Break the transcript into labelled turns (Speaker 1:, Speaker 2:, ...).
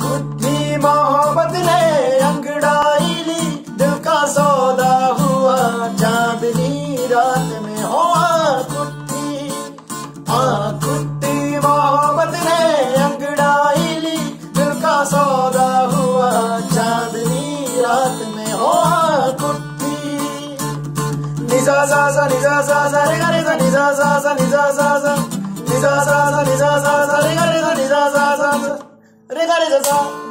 Speaker 1: कुत्ती मोहब्बत ने अंगड़ाई ली। दिल हुआ चांदनी रात में। हो आ कुत्ती मोहब्बत ने अंगड़ाई ली। दिल का सौदा हुआ चांदनी रात में। हो कुत्ती निजा सा सा निजा सा सा निजा सा सा निजा सा निजा